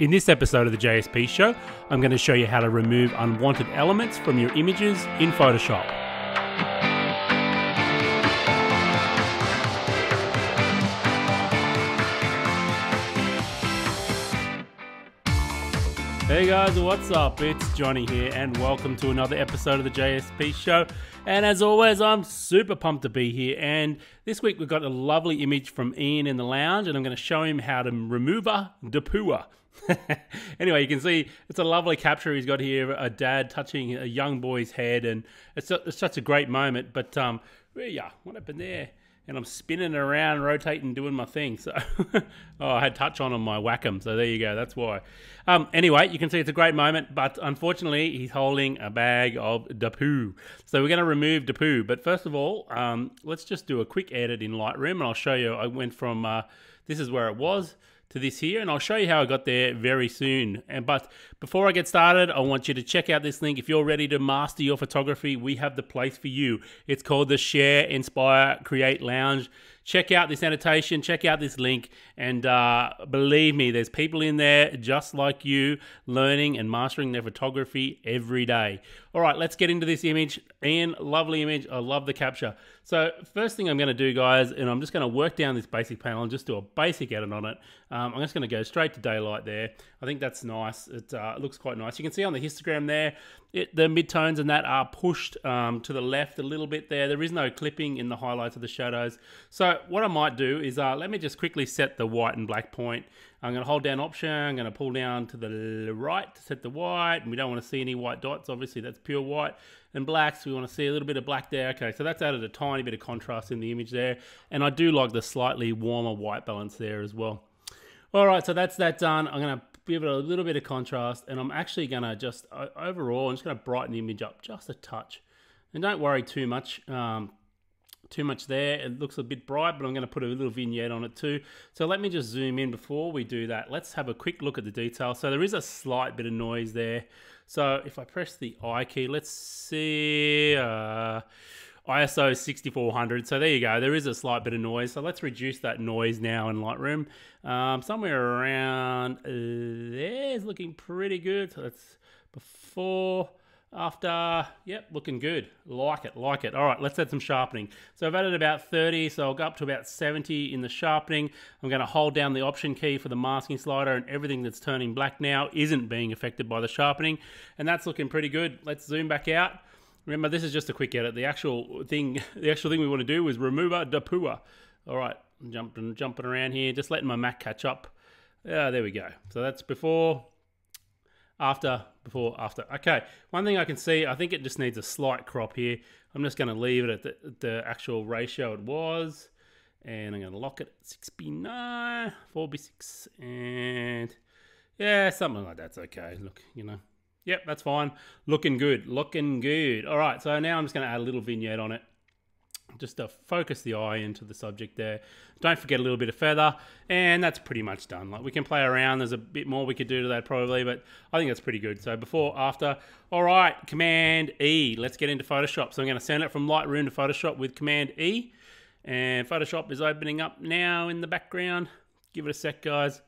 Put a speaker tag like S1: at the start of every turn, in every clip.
S1: In this episode of the JSP Show, I'm going to show you how to remove unwanted elements from your images in Photoshop. Hey guys, what's up? It's Johny here, and welcome to another episode of the JSP Show. And as always, I'm super pumped to be here. And this week we've got a lovely image from Ian in the lounge, and I'm going to show him how to remove a depua. anyway, you can see it's a lovely capture he's got here a dad touching a young boy's head, and it's, a, it's such a great moment. But um, yeah, what happened there? And I'm spinning around, rotating, doing my thing. So, oh, I had touch on on my Wacom. So there you go. That's why. Um, anyway, you can see it's a great moment, but unfortunately, he's holding a bag of Da-poo. So we're going to remove Da-poo. But first of all, um, let's just do a quick edit in Lightroom, and I'll show you. I went from uh, this is where it was to this here and I'll show you how I got there very soon. And but before I get started, I want you to check out this link. If you're ready to master your photography, we have the place for you. It's called the Share, Inspire, Create Lounge check out this annotation, check out this link, and uh, believe me, there's people in there just like you learning and mastering their photography every day. All right, let's get into this image. Ian, lovely image. I love the capture. So first thing I'm going to do, guys, and I'm just going to work down this basic panel and just do a basic edit on it. Um, I'm just going to go straight to daylight there. I think that's nice. It, uh, looks quite nice. You can see on the histogram there, it, the midtones and that are pushed um, to the left a little bit there. There is no clipping in the highlights of the shadows. So what I might do is uh, let me just quickly set the white and black point. I'm going to hold down option. I'm going to pull down to the right to set the white. And we don't want to see any white dots. Obviously, that's pure white. And blacks, we want to see a little bit of black there. Okay, so that's added a tiny bit of contrast in the image there. And I do like the slightly warmer white balance there as well. All right, so that's that done. I'm going to give it a little bit of contrast. And I'm actually to just, overall, I'm just to brighten the image up just a touch. And don't worry too much. Um, too much there. It looks a bit bright, but I'm to put a little vignette on it too. So let me just zoom in before we do that. Let's have a quick look at the detail. So there is a slight bit of noise there. So if I press the I key, let's see, uh, ISO 6400. So there you go. There is a slight bit of noise. So let's reduce that noise now in Lightroom. Um, somewhere around there is looking pretty good. So that's before after, yep, looking good. Like it, like it. All right, let's add some sharpening. So I've added about 30, so I'll go up to about 70 in the sharpening. I'm going to hold down the option key for the masking slider and everything that's turning black now isn't being affected by the sharpening. And that's looking pretty good. Let's zoom back out. Remember, this is just a quick edit. The actual thing, the actual thing we want to do is remove a depua. All right, jumping, jumping around here, just letting my Mac catch up. Yeah, there we go. So that's before, after, before, after. Okay, one thing I can see, I think it just needs a slight crop here. I'm just going to leave it at the, the actual ratio it was. And I'm going to lock it at 6B9, 4B6, and yeah, something like that's okay. Look, you know. Yep, that's fine. Looking good, looking good. All right, so now I'm just going to add a little vignette on it just to focus the eye into the subject there. Don't forget a little bit of feather, and that's pretty much done. Like we can play around. There's a bit more we could do to that probably, but I think that's pretty good. So before, after. All right, Command E. Let's get into Photoshop. So I'm going to send it from Lightroom to Photoshop with Command E, and Photoshop is opening up now in the background. Give it a sec, guys.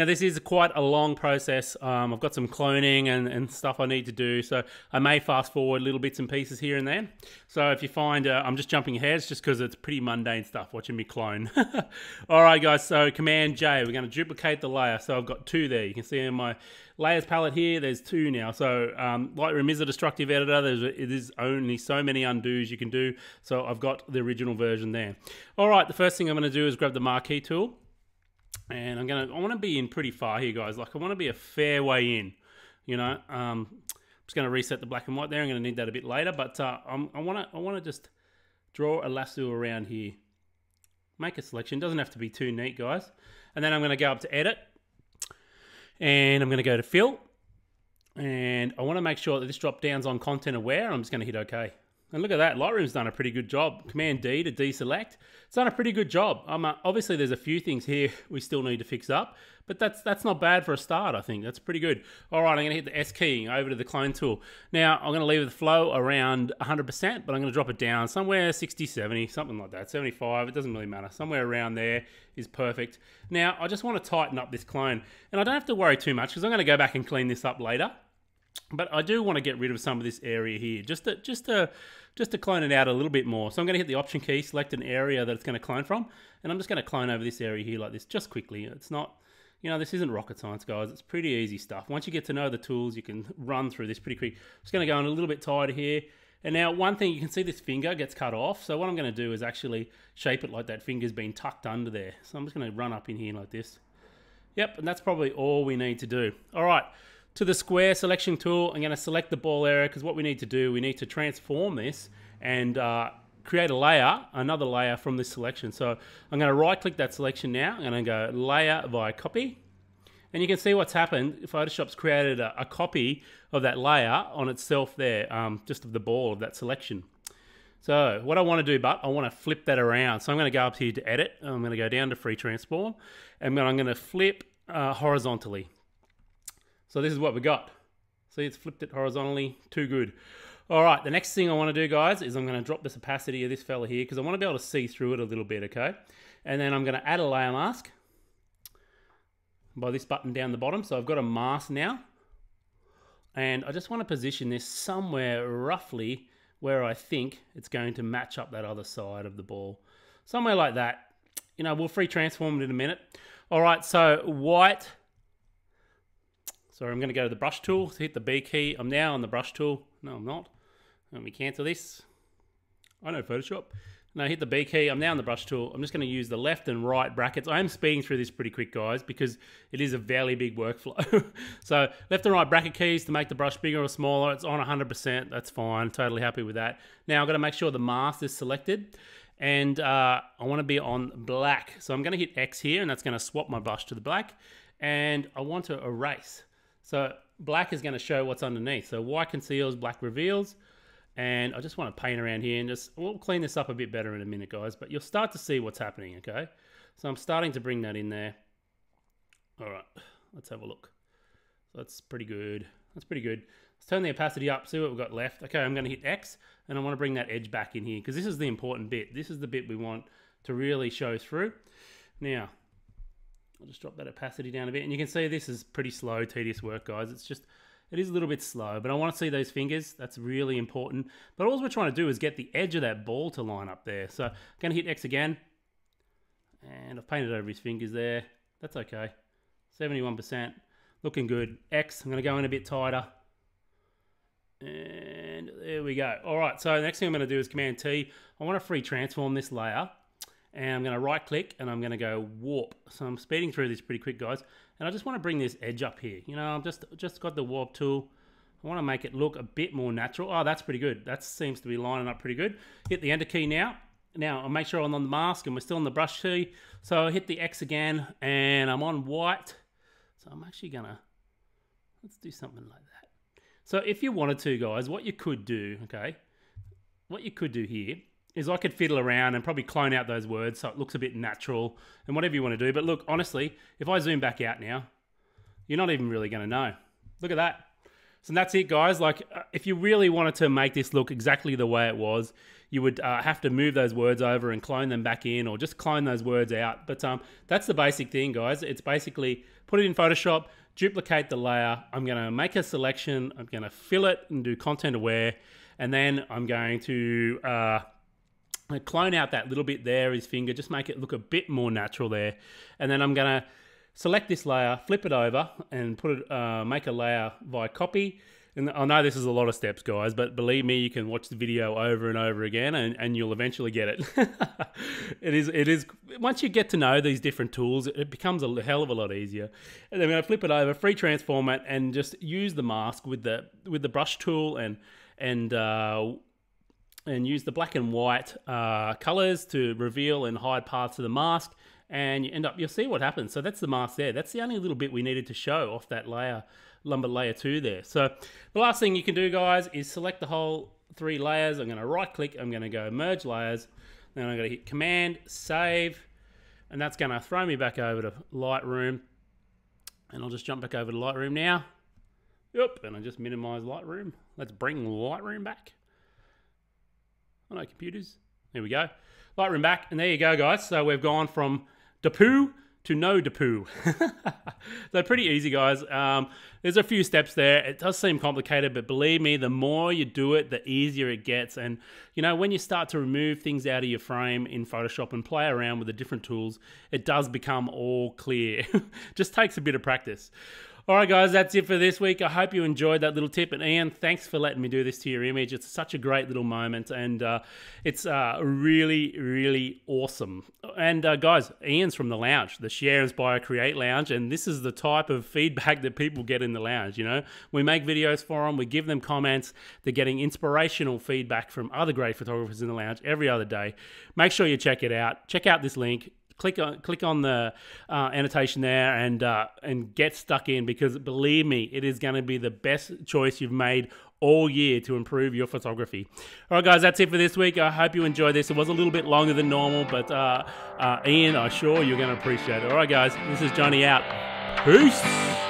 S1: Now this is quite a long process. Um, I've got some cloning and, and stuff I need to do, so I may fast forward little bits and pieces here and there. So if you find uh, I'm just jumping ahead, it's just because it's pretty mundane stuff watching me clone. All right, guys. So Command J, we're going to duplicate the layer. So I've got two there. You can see in my layers palette here, there's two now. So um, Lightroom is a destructive editor. There's only so many undos you can do. So I've got the original version there. All right, the first thing I'm going to do is grab the marquee tool and I'm gonna I want to be in pretty far here, guys. Like I want to be a fair way in. You know, um, I'm just gonna reset the black and white there. I'm gonna need that a bit later, but uh, I'm, I want to I want to just draw a lasso around here. Make a selection. Doesn't have to be too neat, guys. And then I'm gonna go up to edit, and I'm gonna go to fill, and I want to make sure that this drop down's on content aware. I'm just gonna hit OK. And look at that, Lightroom's done a pretty good job. Command D to deselect. It's done a pretty good job. Um, uh, obviously, there's a few things here we still need to fix up, but that's that's not bad for a start, I think. That's pretty good. All right, I'm to hit the S key over to the clone tool. Now, I'm to leave the flow around 100%, but I'm to drop it down somewhere 60, 70, something like that, 75. It doesn't really matter. Somewhere around there is perfect. Now, I just want to tighten up this clone, and I don't have to worry too much because I'm to go back and clean this up later. But I do want to get rid of some of this area here, just to just to just to clone it out a little bit more. So I'm going to hit the Option key, select an area that it's going to clone from, and I'm just going to clone over this area here like this, just quickly. It's not, you know, this isn't rocket science, guys. It's pretty easy stuff. Once you get to know the tools, you can run through this pretty quick. I'm just going to go in a little bit tighter here. And now one thing, you can see this finger gets cut off. So what I'm going to do is actually shape it like that finger's been tucked under there. So I'm just going to run up in here like this. Yep, and that's probably all we need to do. All right, to the square selection tool, I'm going to select the ball area because what we need to do, we need to transform this and uh, create a layer, another layer from this selection. So I'm going to right click that selection now. I'm going to go layer via copy. And you can see what's happened. Photoshop's created a, a copy of that layer on itself there, um, just of the ball of that selection. So what I want to do, but I want to flip that around. So I'm going to go up here to edit. I'm going to go down to free transform. And then I'm going to flip uh, horizontally. So this is what we got. See, it's flipped it horizontally. Too good. All right, the next thing I want to do, guys, is I'm going to drop this opacity of this fella here because I want to be able to see through it a little bit, okay? And then I'm going to add a layer mask by this button down the bottom. So I've got a mask now. And I just want to position this somewhere roughly where I think it's going to match up that other side of the ball. Somewhere like that. You know, we'll free transform it in a minute. All right, so white so I'm going to go to the brush tool, hit the B key. I'm now on the brush tool. No, I'm not. Let me cancel this. I know Photoshop. Now hit the B key. I'm now on the brush tool. I'm just going to use the left and right brackets. I am speeding through this pretty quick, guys, because it is a fairly big workflow. so left and right bracket keys to make the brush bigger or smaller. It's on 100%. That's fine. Totally happy with that. Now I've got to make sure the mask is selected. And uh, I want to be on black. So I'm going to hit X here, and that's going to swap my brush to the black. And I want to erase. So black is going to show what's underneath. So white conceals, black reveals. And I just want to paint around here and just, we'll clean this up a bit better in a minute, guys. But you'll start to see what's happening, okay? So I'm starting to bring that in there. All right, let's have a look. So that's pretty good. That's pretty good. Let's turn the opacity up, see what we've got left. Okay, I'm going to hit X, and I want to bring that edge back in here, because this is the important bit. This is the bit we want to really show through. Now, I'll just drop that opacity down a bit. And you can see this is pretty slow, tedious work, guys. It's just, it is a little bit slow, but I want to see those fingers. That's really important. But all we're trying to do is get the edge of that ball to line up there. So I'm going to hit X again. And I've painted over his fingers there. That's okay. 71%. Looking good. X, I'm going to go in a bit tighter. And there we go. All right, so the next thing I'm going to do is Command T. I want to free transform this layer and I'm going to right click and I'm going to go warp. So I'm speeding through this pretty quick, guys. And I just want to bring this edge up here. You know, I've just, just got the warp tool. I want to make it look a bit more natural. Oh, that's pretty good. That seems to be lining up pretty good. Hit the enter key now. Now, I'll make sure I'm on the mask and we're still on the brush key. So I hit the X again and I'm on white. So I'm actually going to, let's do something like that. So if you wanted to, guys, what you could do, okay, what you could do here is I could fiddle around and probably clone out those words so it looks a bit natural and whatever you want to do. But look, honestly, if I zoom back out now, you're not even really going to know. Look at that. So that's it, guys. Like, uh, if you really wanted to make this look exactly the way it was, you would uh, have to move those words over and clone them back in or just clone those words out. But um, that's the basic thing, guys. It's basically put it in Photoshop, duplicate the layer. I'm going to make a selection. I'm going to fill it and do content aware. And then I'm going to... Uh, clone out that little bit there, his finger, just make it look a bit more natural there. And then I'm gonna select this layer, flip it over and put it, uh, make a layer via copy. And I know this is a lot of steps, guys, but believe me, you can watch the video over and over again and, and you'll eventually get it. it is, it is, once you get to know these different tools, it becomes a hell of a lot easier. And then I'm gonna flip it over, free transform it, and just use the mask with the, with the brush tool and, and, uh, and use the black and white uh, colors to reveal and hide parts of the mask and you end up you'll see what happens so that's the mask there that's the only little bit we needed to show off that layer lumber layer 2 there so the last thing you can do guys is select the whole three layers. I'm going to right click. I'm going to go merge layers. Then I'm going to hit Command, Save, and that's going to throw me back over to Lightroom. And I'll just jump back over to Lightroom now. Yep, and I just minimize Lightroom. Let's bring Lightroom back. Hello, computers. There we go. Lightroom back, and there you go, guys. So we've gone from Dapoo to no Dapoo. so pretty easy, guys. Um, there's a few steps there. It does seem complicated, but believe me, the more you do it, the easier it gets. And you know, when you start to remove things out of your frame in Photoshop and play around with the different tools, it does become all clear. Just takes a bit of practice. All right, guys, that's it for this week. I hope you enjoyed that little tip. And Ian, thanks for letting me do this to your image. It's such a great little moment, and uh, it's uh, really, really awesome. And uh, guys, Ian's from the lounge, the Share, Inspire, Create Lounge, and this is the type of feedback that people get in the lounge. You know, we make videos for them, we give them comments. They're getting inspirational feedback from other great photographers in the lounge every other day. Make sure you check it out. Check out this link click on click on the uh, annotation there and uh, and get stuck in because believe me, it is going to be the best choice you've made all year to improve your photography. All right, guys, that's it for this week. I hope you enjoyed this. It was a little bit longer than normal, but uh, uh Ian, I'm sure you're going to appreciate it. All right, guys, this is Johny out. Peace.